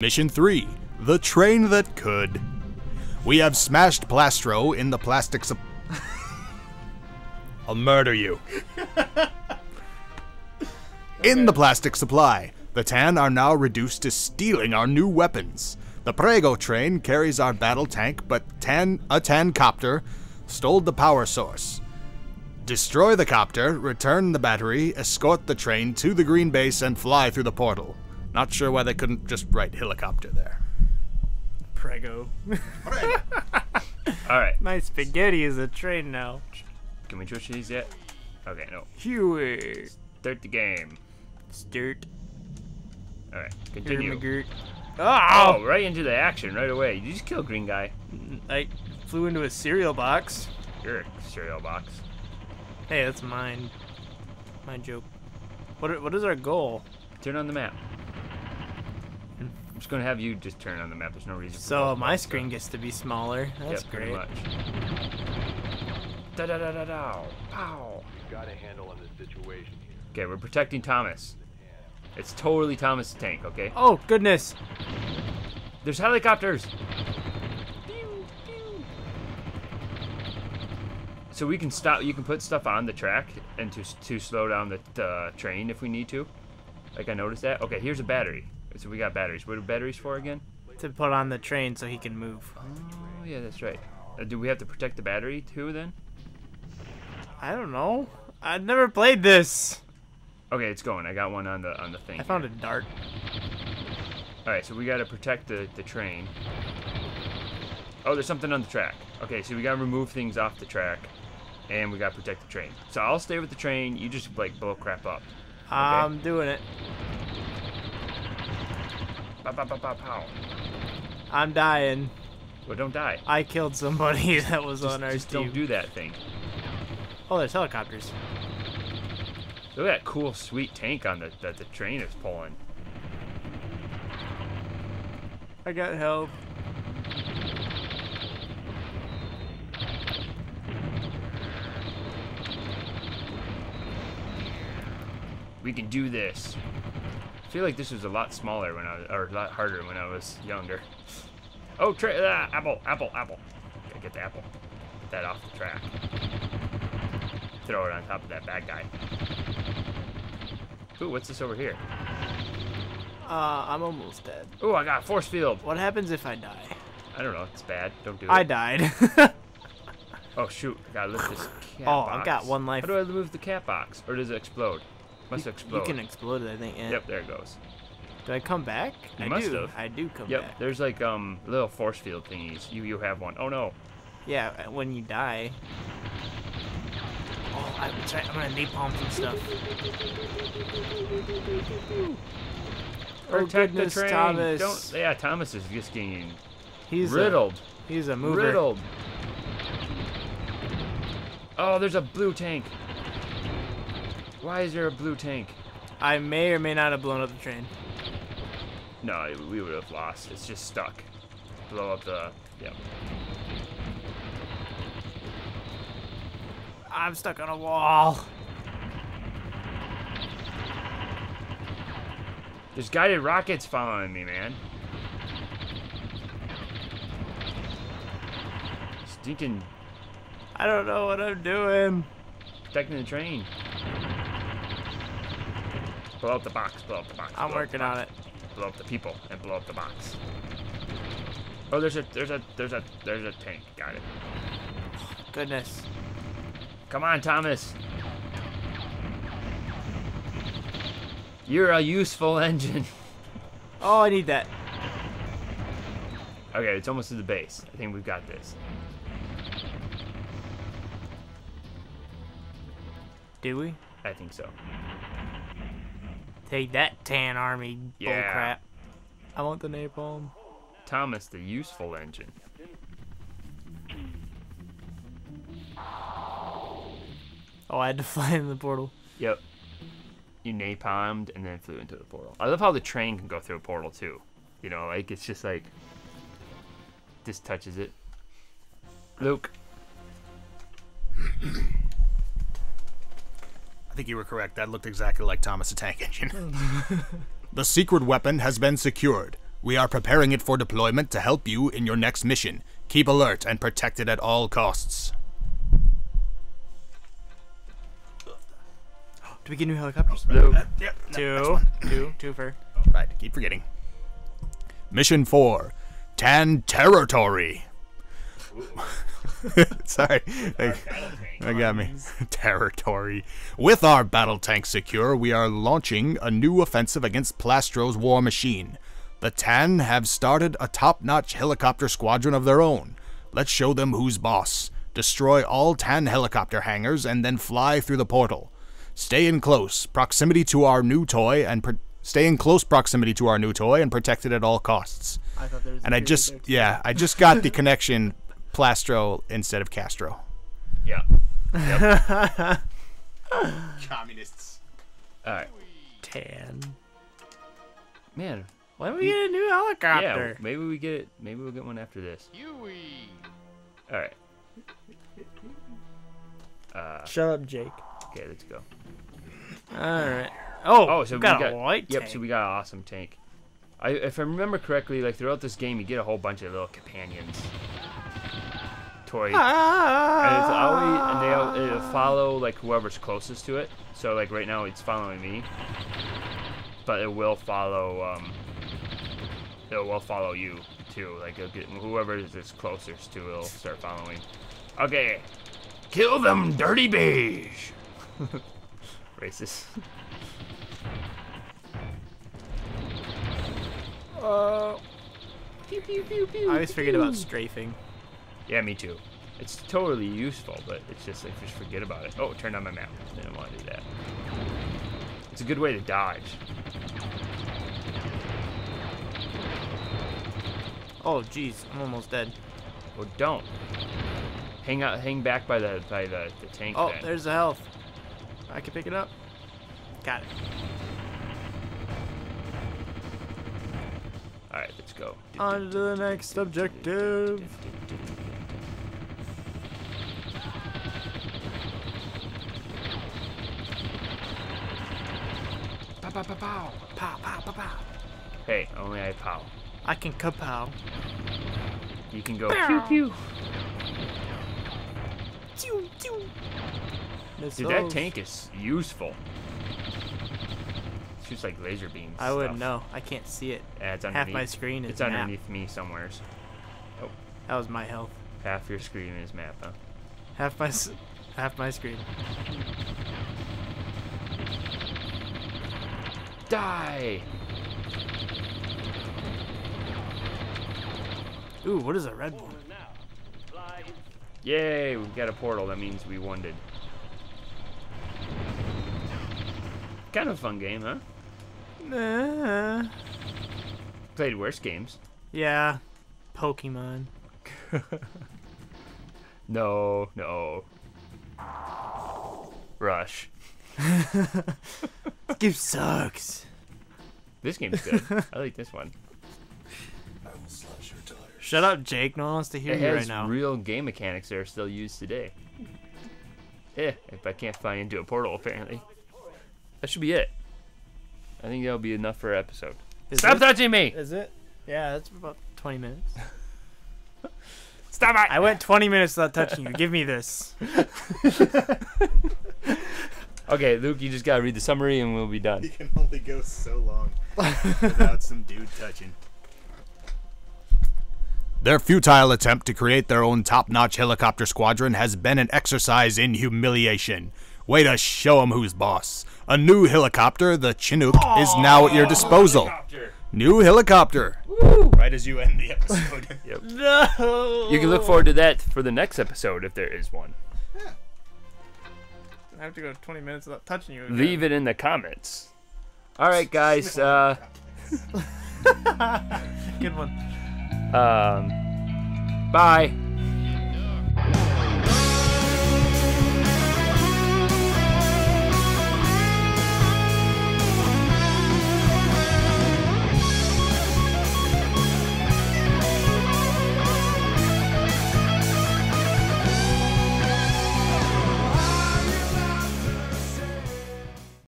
Mission 3 The Train That Could. We have smashed Plastro in the plastic sup- I'll murder you. In the plastic supply, the Tan are now reduced to stealing our new weapons. The Prego train carries our battle tank, but Tan a Tan copter stole the power source. Destroy the copter, return the battery, escort the train to the green base, and fly through the portal. Not sure why they couldn't just write helicopter there. Prego. All right. My spaghetti is a train now. Can we switch these yet? Okay, no. Huey. Start the game. Sturt. All right, continue. McGirt. Oh, Oh! right into the action right away. You just kill green guy. I flew into a cereal box. You're a cereal box. Hey, that's mine. My joke. What, what is our goal? Turn on the map. I'm just gonna have you just turn on the map. There's no reason. So both my us to- screen gets to be smaller. That's Yep, pretty great. much. Da da da da da. Pow. Got a handle on the situation here. Okay, we're protecting Thomas. It's totally Thomas' tank. Okay. Oh goodness! There's helicopters. So we can stop. You can put stuff on the track and to to slow down the, the train if we need to. Like I noticed that. Okay, here's a battery. So we got batteries. What are batteries for again? To put on the train so he can move. Oh yeah, that's right. Uh, do we have to protect the battery too then? I don't know. I've never played this. Okay, it's going. I got one on the on the thing. I found a dart. All right, so we got to protect the the train. Oh, there's something on the track. Okay, so we got to remove things off the track, and we got to protect the train. So I'll stay with the train. You just like blow crap up. I'm doing it. I'm dying. Well, don't die. I killed somebody that was Just, on our just team. don't do that thing. oh, there's helicopters. Look at that cool, sweet tank on the that the train is pulling. I got help. We can do this. I feel like this was a lot smaller when I was, or a lot harder when I was younger. Oh, tra- ah, apple, apple, apple. Gotta get the apple. Get that off the track. Throw it on top of that bad guy. Ooh, what's this over here? Uh, I'm almost dead. Ooh, I got a force field. What happens if I die? I don't know. It's bad. Don't do it. I died. Oh shoot! I gotta lift this cat Oh, box. I've got one life. How do I remove the cat box? Or does it explode? Must you explode. can explode it, I think. Yeah. Yep, there it goes. Do I come back? You I must do. have. I do come Yep, back. there's like um little force field thingies. You you have one. Oh no. Yeah, uh, when you die. Oh, I, that's right. I'm gonna napalm some stuff. Oh, Protect goodness, the train. Thomas. Don't. Yeah, Thomas is just getting He's riddled. A, he's a mover. Riddled. Oh, there's a blue tank. Why is there a blue tank? I may or may not have blown up the train. No, we would have lost. It's just stuck. Blow up the. Yep. I'm stuck on a wall. There's guided rockets following me, man. Stinking I don't know what I'm doing. protecting the train. Blow up the box, blow up the box. I'm working on it. Blow up the people and blow up the box. Oh, there's a, there's a, there's a, there's a tank. Got it. Goodness. Come on, Thomas. You're a useful engine. Oh, I need that. Okay, it's almost to the base. I think we've got this. Do we? I think so. Take that, tan army Yeah. bullcrap. I want the napalm. Thomas, the useful engine. Oh, I had to fly in the portal. Yep. You napalmed and then flew into the portal. I love how the train can go through a portal too. You know, like it's just like just touches it. Luke. I think you were correct. That looked exactly like Thomas the Tank Engine. the secret weapon has been secured. We are preparing it for deployment to help you in your next mission. Keep alert and protect it at all costs. Do we get new helicopters? Oh, Luke. Uh, yep. Two, two, two for. Oh, right, keep forgetting. Mission 4 Tan Territory. Sorry. I, got me. Territory. With our battle tank secure, we are launching a new offensive against Plastro's war machine. The Tan have started a top notch helicopter squadron of their own. Let's show them who's boss. Destroy all Tan helicopter hangars and then fly through the portal. Stay in close proximity to our new toy and stay in close proximity to our new toy and protect it at all costs. I thought there was. And I just yeah, I just got the connection Plastro instead of Castro. Yeah. Communists. All right. tan. Man. Why don't we get a new helicopter? Yeah. helicopter? Maybe we get it. Maybe we'll get one after this. All right. Uh, Shut up, Jake. okay, let's go. All right. Oh, Oh, so we got, we got a white Yep. tank. So we got an awesome tank. I, if I remember correctly, like throughout this game, you get a whole bunch of little companions. Toy. And it's always and they all- it'll follow like whoever's closest to it. So like right now it's following me, but it will follow um. It will follow you too. Like it'll get, whoever is is closest to, it'll start following. Okay, kill them, dirty beige. Racist. Uh, pew, pew, pew, I always forget about strafing. Yeah, me too. It's totally useful, but it's just like just forget about it. Oh, it turned on my map. Didn't want to do that. It's a good way to dodge. Oh, jeez, I'm almost dead. Well, don't. Hang out, hang back by the by the, the tank. Oh, then. there's the health. I can pick it up. Got it. All right, let's go. On to the next objective. Pow, pow, pow, pow. Pow, pow, pow, pow. Hey, only I pow. I can kapow. You can go pew pew. Pew, pew. Dude, that tank is useful. Shoots like laser beams. I wouldn't know. I can't see it. Yeah, it's Half underneath. my screen is It's map. underneath me somewheres. Oh. That was my health. Half your screen is map, huh? Half my half my screen. Die! Ooh, what is a red one? Yay, we've got a portal. That means we wonded. Kind of a fun game, huh? Nah. Played worse games. Yeah. Pokemon. No, no. Rush. This game sucks. This game's good. I like this one. Shut up, Jake. No one wants to hear It you right now. real game mechanics that are still used today. Yeah, if I can't fly into a portal, apparently. That should be it. I think that'll be enough for an episode. Is Stop it? touching me! Is it? Yeah, that's about 20 minutes. Stop it! I went 20 minutes without touching you. Give me this. Okay, Luke, you just gotta read the summary and we'll be done. You can only go so long without some dude touching. Their futile attempt to create their own top notch helicopter squadron has been an exercise in humiliation. Way to show 'em who's boss. A new helicopter, the Chinook, is now at your disposal. New helicopter. Right as you end the episode. Yep. No. You can look forward to that for the next episode if there is one. I have to go 20 minutes without touching you. Again. Leave it in the comments. All right, guys. Uh, Good one. um, bye.